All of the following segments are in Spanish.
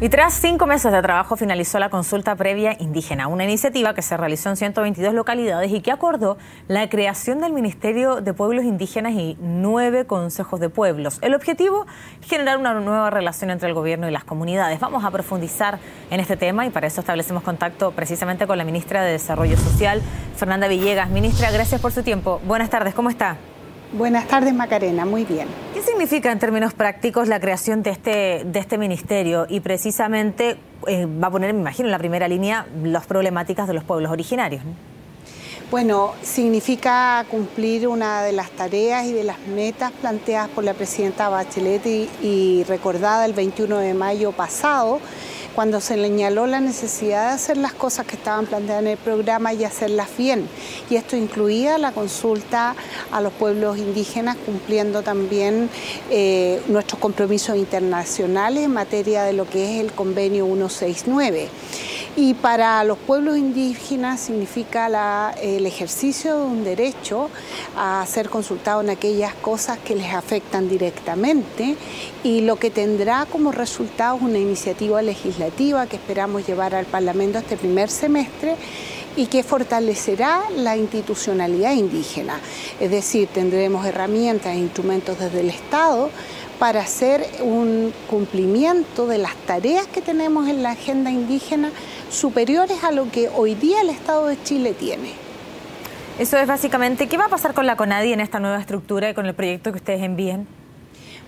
Y tras cinco meses de trabajo finalizó la consulta previa indígena, una iniciativa que se realizó en 122 localidades y que acordó la creación del Ministerio de Pueblos Indígenas y nueve consejos de pueblos. El objetivo generar una nueva relación entre el gobierno y las comunidades. Vamos a profundizar en este tema y para eso establecemos contacto precisamente con la ministra de Desarrollo Social, Fernanda Villegas. Ministra, gracias por su tiempo. Buenas tardes, ¿cómo está? Buenas tardes, Macarena. Muy bien. ¿Qué significa en términos prácticos la creación de este, de este ministerio? Y precisamente eh, va a poner, me imagino, en la primera línea las problemáticas de los pueblos originarios. Bueno, significa cumplir una de las tareas y de las metas planteadas por la presidenta Bachelet y recordada el 21 de mayo pasado cuando se señaló la necesidad de hacer las cosas que estaban planteadas en el programa y hacerlas bien. Y esto incluía la consulta a los pueblos indígenas, cumpliendo también eh, nuestros compromisos internacionales en materia de lo que es el convenio 169. Y para los pueblos indígenas significa el ejercicio de un derecho a ser consultado en aquellas cosas que les afectan directamente y lo que tendrá como resultado una iniciativa legislativa que esperamos llevar al Parlamento este primer semestre y que fortalecerá la institucionalidad indígena. Es decir, tendremos herramientas e instrumentos desde el Estado para hacer un cumplimiento de las tareas que tenemos en la agenda indígena superiores a lo que hoy día el Estado de Chile tiene. Eso es básicamente, ¿qué va a pasar con la CONADI en esta nueva estructura y con el proyecto que ustedes envíen?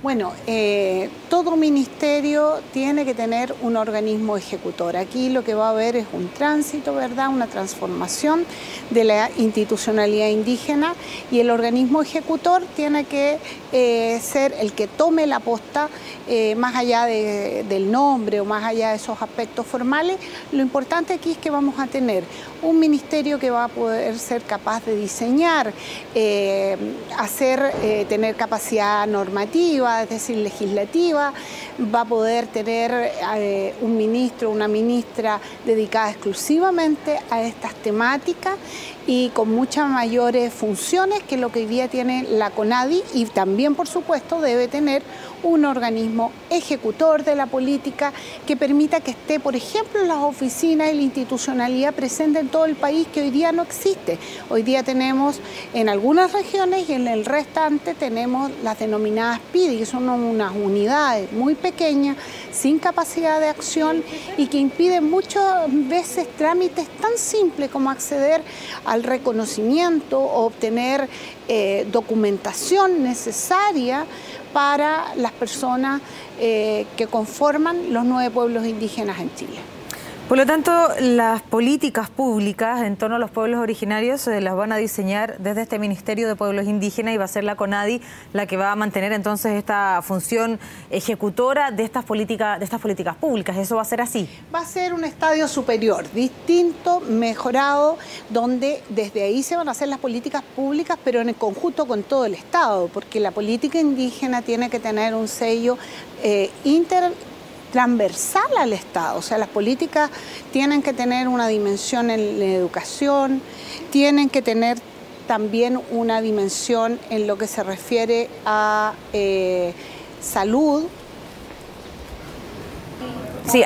Bueno, eh, todo ministerio tiene que tener un organismo ejecutor. Aquí lo que va a haber es un tránsito, ¿verdad? Una transformación de la institucionalidad indígena y el organismo ejecutor tiene que eh, ser el que tome la posta eh, más allá del nombre o más allá de esos aspectos formales. Lo importante aquí es que vamos a tener un ministerio que va a poder ser capaz de diseñar, hacer, tener capacidad normativa, es decir, legislativa, va a poder tener eh, un ministro, una ministra dedicada exclusivamente a estas temáticas y con muchas mayores funciones que lo que hoy día tiene la CONADI y también, por supuesto, debe tener un organismo ejecutor de la política que permita que esté, por ejemplo, en las oficinas y la institucionalidad presente en todo el país que hoy día no existe. Hoy día tenemos en algunas regiones y en el restante tenemos las denominadas PIDI, que son unas unidades muy pequeñas, sin capacidad de acción y que impiden muchas veces trámites tan simples como acceder al reconocimiento o obtener eh, documentación necesaria para las personas eh, que conforman los nueve pueblos indígenas en Chile. Por lo tanto, las políticas públicas en torno a los pueblos originarios se las van a diseñar desde este Ministerio de Pueblos Indígenas y va a ser la CONADI la que va a mantener entonces esta función ejecutora de estas políticas, de estas políticas públicas. ¿Eso va a ser así? Va a ser un estadio superior, distinto, mejorado, donde desde ahí se van a hacer las políticas públicas, pero en el conjunto con todo el Estado, porque la política indígena tiene que tener un sello eh, inter transversal al Estado. O sea, las políticas tienen que tener una dimensión en la educación, tienen que tener también una dimensión en lo que se refiere a eh, salud. Sí,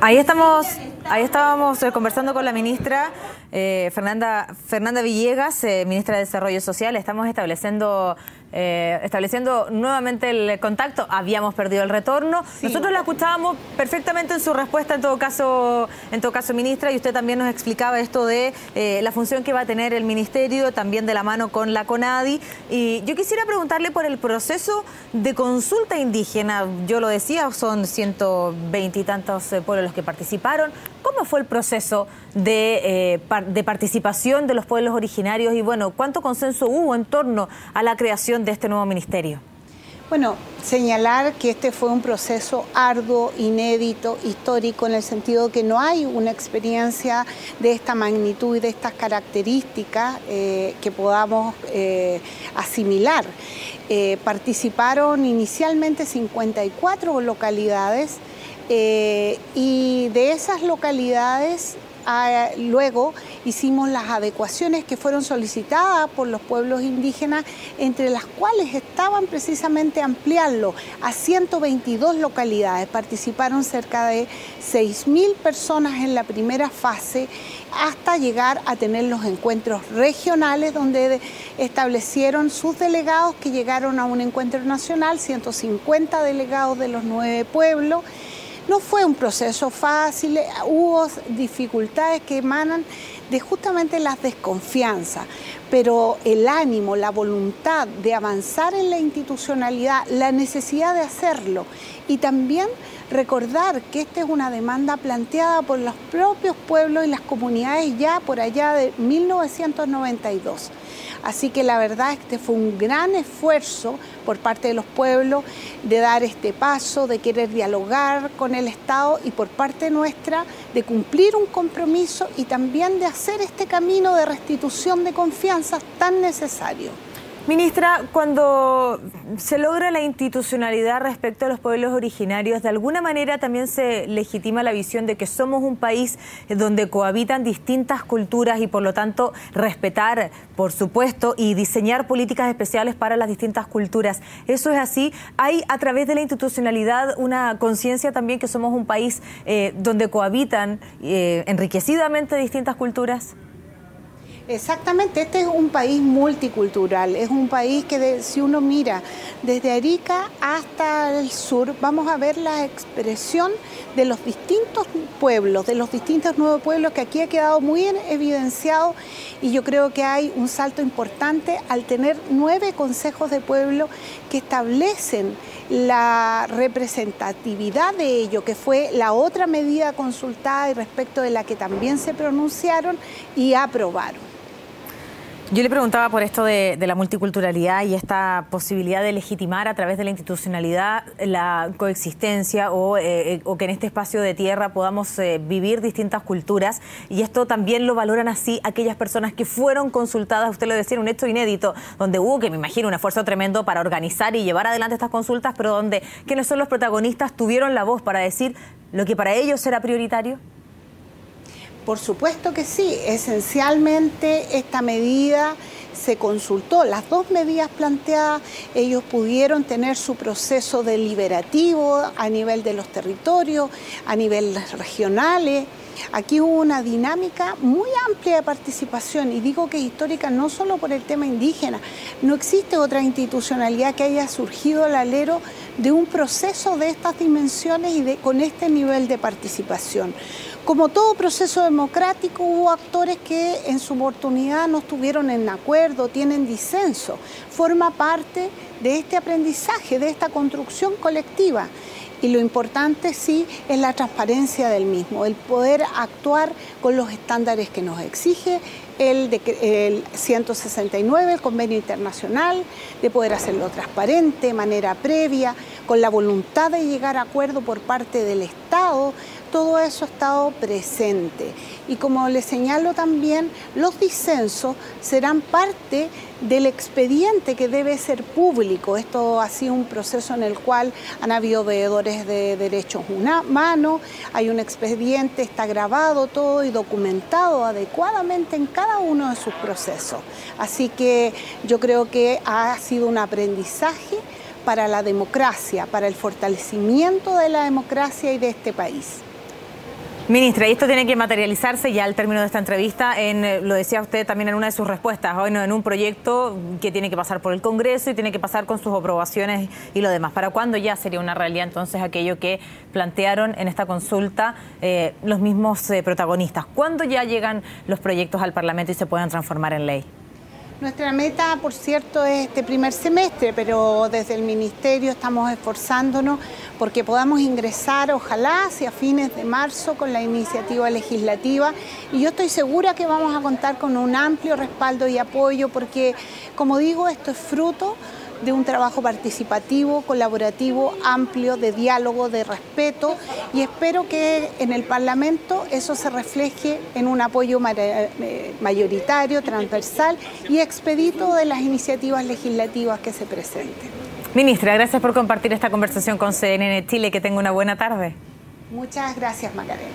ahí estamos, ahí estábamos eh, conversando con la ministra eh, Fernanda, Fernanda Villegas, ministra de Desarrollo Social. Estamos estableciendo eh, estableciendo nuevamente el contacto. Habíamos perdido el retorno. Nosotros la escuchábamos perfectamente en su respuesta, en todo caso, en todo caso, ministra, y usted también nos explicaba esto de eh, la función que va a tener el ministerio, también de la mano con la CONADI. Y yo quisiera preguntarle por el proceso de consulta indígena. Yo lo decía, son 120 y tantos eh, pueblos los que participaron. ¿Cómo fue el proceso de, de participación de los pueblos originarios y, bueno, cuánto consenso hubo en torno a la creación de este nuevo ministerio? Bueno, señalar que este fue un proceso arduo, inédito, histórico, en el sentido que no hay una experiencia de esta magnitud y de estas características eh, que podamos eh, asimilar. Eh, participaron inicialmente 54 localidades y de esas localidades ah, luego hicimos las adecuaciones que fueron solicitadas por los pueblos indígenas, entre las cuales estaban precisamente ampliarlo a 122 localidades. Participaron cerca de 6.000 personas en la primera fase hasta llegar a tener los encuentros regionales donde establecieron sus delegados que llegaron a un encuentro nacional, 150 delegados de los nueve pueblos. No fue un proceso fácil, hubo dificultades que emanan de justamente las desconfianzas, pero el ánimo, la voluntad de avanzar en la institucionalidad, la necesidad de hacerlo y también recordar que esta es una demanda planteada por los propios pueblos y las comunidades ya por allá de 1992. Así que la verdad es que fue un gran esfuerzo por parte de los pueblos de dar este paso, de querer dialogar con el Estado y por parte nuestra de cumplir un compromiso y también de hacer este camino de restitución de confianza tan necesario. Ministra, cuando se logra la institucionalidad respecto a los pueblos originarios, de alguna manera también se legitima la visión de que somos un país donde cohabitan distintas culturas y por lo tanto respetar, por supuesto, y diseñar políticas especiales para las distintas culturas. Eso es así. Hay a través de la institucionalidad una conciencia también que somos un país eh, donde cohabitan eh, enriquecidamente distintas culturas. Exactamente, este es un país multicultural, es un país que si uno mira desde Arica hasta el sur, vamos a ver la expresión de los distintos pueblos, de los distintos nuevos pueblos que aquí ha quedado muy evidenciado y yo creo que hay un salto importante al tener nueve consejos de pueblo que establecen la representatividad de ello, que fue la otra medida consultada y respecto de la que también se pronunciaron y aprobaron. Yo le preguntaba por esto de, la multiculturalidad y esta posibilidad de legitimar a través de la institucionalidad la coexistencia o, eh, que en este espacio de tierra podamos eh, vivir distintas culturas. Y esto también lo valoran así aquellas personas que fueron consultadas, usted lo decía, un hecho inédito, donde hubo, que me imagino, un esfuerzo tremendo para organizar y llevar adelante estas consultas, pero donde quienes son los protagonistas tuvieron la voz para decir lo que para ellos era prioritario. Por supuesto que sí, esencialmente esta medida se consultó, las dos medidas planteadas, ellos pudieron tener su proceso deliberativo a nivel de los territorios, a nivel regionales. Aquí hubo una dinámica muy amplia de participación y digo que es histórica no solo por el tema indígena, no existe otra institucionalidad que haya surgido al alero de un proceso de estas dimensiones y de, con este nivel de participación. Como todo proceso democrático, hubo actores que en su oportunidad no estuvieron en acuerdo, tienen disenso. Forma parte de este aprendizaje, de esta construcción colectiva. Y lo importante sí es la transparencia del mismo, el poder actuar con los estándares que nos exige el, el 169, el convenio internacional, de poder hacerlo transparente, de manera previa, con la voluntad de llegar a acuerdo por parte del Estado, todo eso ha estado presente. Y como le señalo también, los disensos serán parte del expediente que debe ser público. Esto ha sido un proceso en el cual han habido veedores de derechos humanos, hay un expediente, está grabado todo y documentado adecuadamente en cada uno de sus procesos. Así que yo creo que ha sido un aprendizaje para la democracia, para el fortalecimiento de la democracia y de este país. Ministra, esto tiene que materializarse ya al término de esta entrevista en, eh, lo decía usted también en una de sus respuestas, bueno, en un proyecto que tiene que pasar por el Congreso y tiene que pasar con sus aprobaciones y lo demás. ¿Para cuándo ya sería una realidad entonces aquello que plantearon en esta consulta eh, los mismos eh, protagonistas? ¿Cuándo ya llegan los proyectos al Parlamento y se puedan transformar en ley? Nuestra meta, por cierto, es este primer semestre, pero desde el Ministerio estamos esforzándonos porque podamos ingresar, ojalá, hacia fines de marzo con la iniciativa legislativa. Y yo estoy segura que vamos a contar con un amplio respaldo y apoyo porque, como digo, esto es fruto de un trabajo participativo, colaborativo, amplio, de diálogo, de respeto y espero que en el Parlamento eso se refleje en un apoyo eh, mayoritario, transversal y expedito de las iniciativas legislativas que se presenten. Ministra, gracias por compartir esta conversación con CNN Chile. Que tenga una buena tarde. Muchas gracias, Macarena.